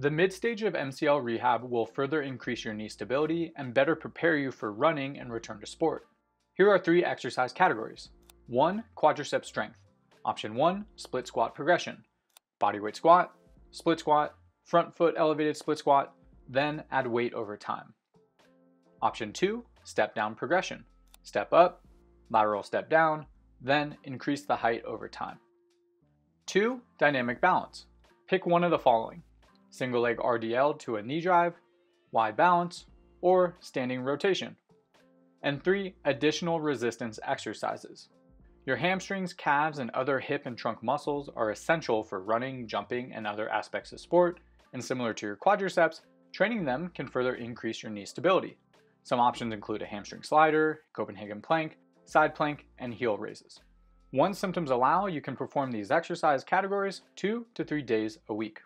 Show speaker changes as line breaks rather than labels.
The mid stage of MCL rehab will further increase your knee stability and better prepare you for running and return to sport. Here are three exercise categories. 1. Quadricep strength. Option 1. Split squat progression. Bodyweight squat, split squat, front foot elevated split squat, then add weight over time. Option 2. Step down progression. Step up, lateral step down, then increase the height over time. 2. Dynamic balance. Pick one of the following single leg RDL to a knee drive, Y balance, or standing rotation. And 3. Additional resistance exercises. Your hamstrings, calves, and other hip and trunk muscles are essential for running, jumping, and other aspects of sport, and similar to your quadriceps, training them can further increase your knee stability. Some options include a hamstring slider, Copenhagen plank, side plank, and heel raises. Once symptoms allow, you can perform these exercise categories two to three days a week.